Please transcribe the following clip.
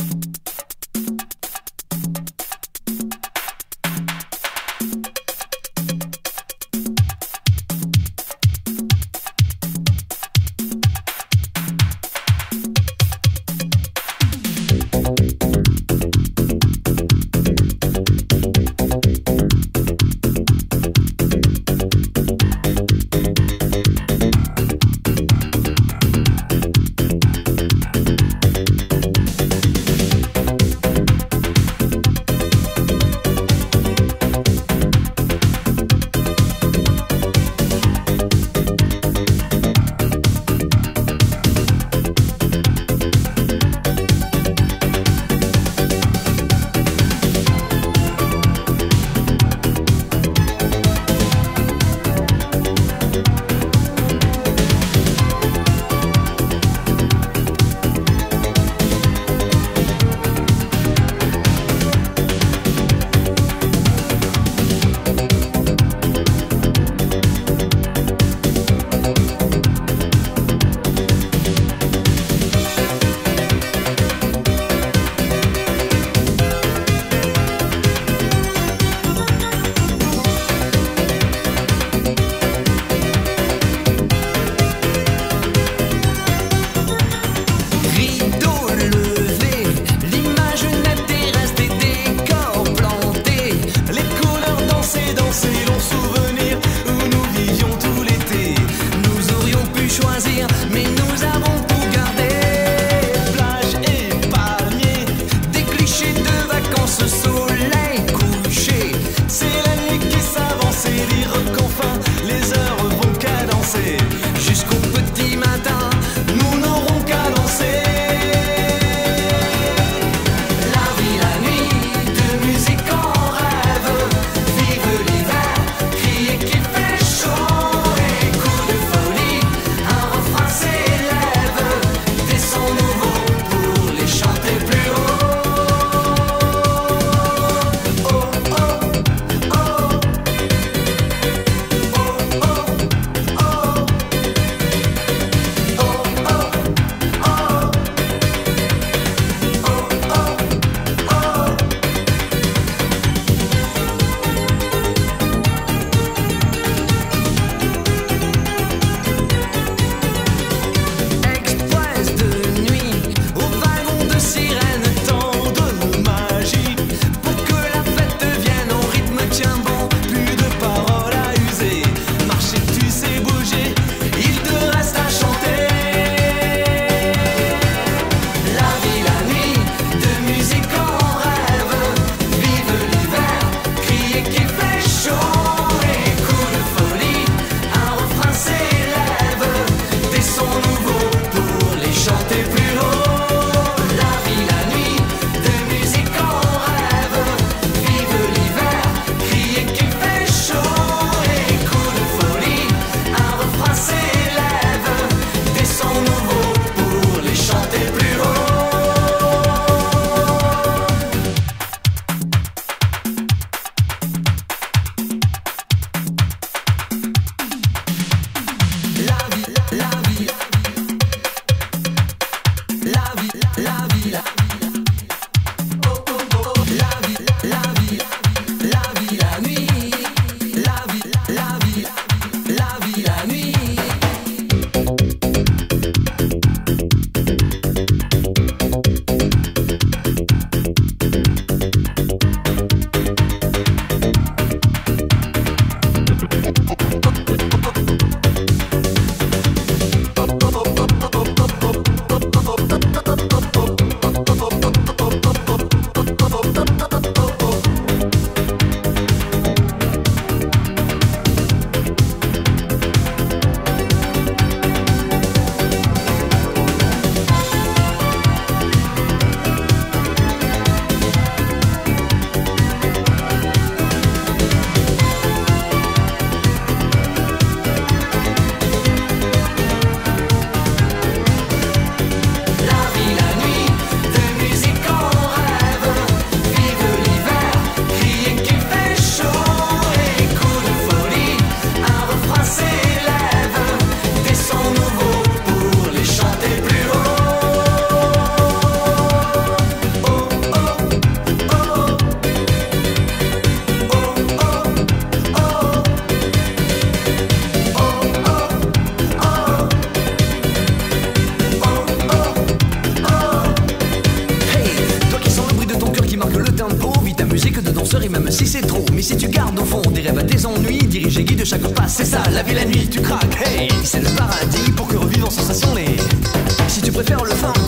you même si c'est trop. Mais si tu gardes au fond des rêves à tes ennuis, diriger guide chaque pas, c'est ça, la vie la nuit, tu craques. Hey, c'est le paradis pour que revive en sensation les. Si tu préfères le funky